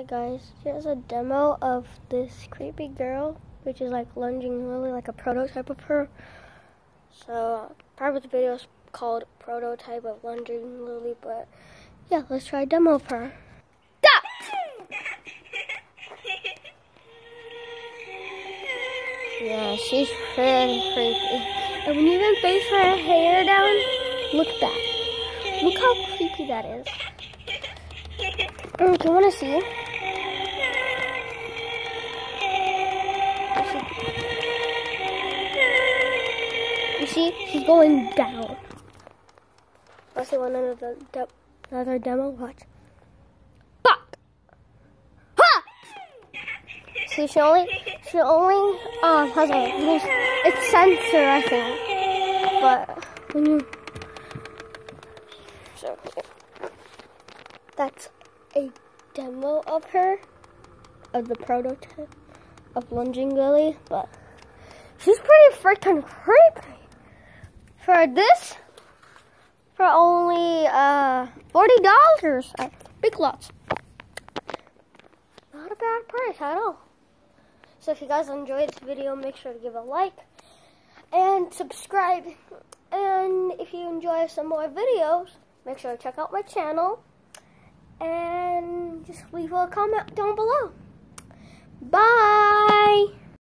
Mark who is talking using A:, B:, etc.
A: Hey guys, here's a demo of this creepy girl, which is like lunging Lily, like a prototype of her. So, part of the video is called Prototype of Lunging Lily, but yeah, let's try a demo of her. Yeah, she's pretty creepy. And when you even face her hair down, look that. Look how creepy that is. Mm, do you want to see? You see, she's going down. Let's see one another de another demo. Watch. Fuck. Ha! See, she only she only um has a it's sensor, I think. But when you so that's a demo of her of the prototype of lunging Lily, but she's pretty freaking creepy. For this, for only uh forty dollars at Big Lots. Not a bad price at all. So if you guys enjoyed this video, make sure to give a like and subscribe. And if you enjoy some more videos, make sure to check out my channel and just leave a comment down below. Bye!